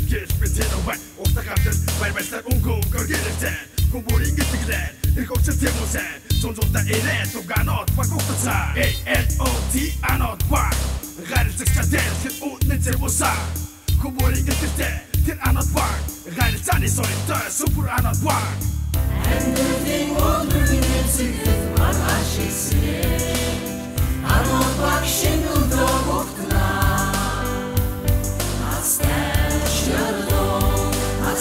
гэж битэн бай утагатал барбастар өнгөн гөргөлтэй Гүбүрин гэтэглээ их очил тэмүсэн зунзунда ирээ. Туганот багуутса A N O T анот баг. Гарцэг чатэр хэд үнэн зэвуса Гүбүрин гэтэглээ тэр анот баг. Гарцаны сойтой супер анот баг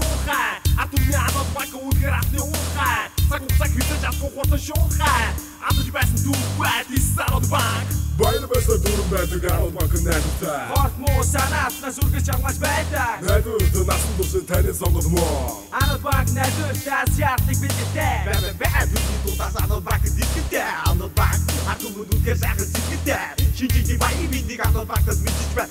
back, I scale, we're down on the line. I stand, shut it all. I stand, we're on the road. I'm on back, I scale, we're down on the line. Истата бүтэхэн ихэн бидний цаашаа эсэг хүмүүс нүгээс танаас сэтгэл хагтун байдаг Энэ бүнийг сонсох хүмүүс анаад багийн хайдаг Элэд болсон хүмүүхэн амсан нар сайдаг Илэт үзүү үзэр мэдэр үнэн хурдан шуухай Атумны анаад баг үнэхээр атны уухай Цаг уцаг хитэж атгүй хурдан шуухай Атуж байсан дүүгвэд исарод банк Баяр байсаа дөрөв байдаг арал банк найдвартай. Хорт муу санаатнаас үргэж авмаж байдаг Найдвар насан турш таны сонголт муу. Анаад баг найдвартаас яартыг бэлдээ Бэбэ бэбэ бидний дутаас анаад баг дискэтэй Анаад баг атум нүдээр сайхан зэтгэдэг Шинжиж баян бинийг анаад багтаас мэдчих бай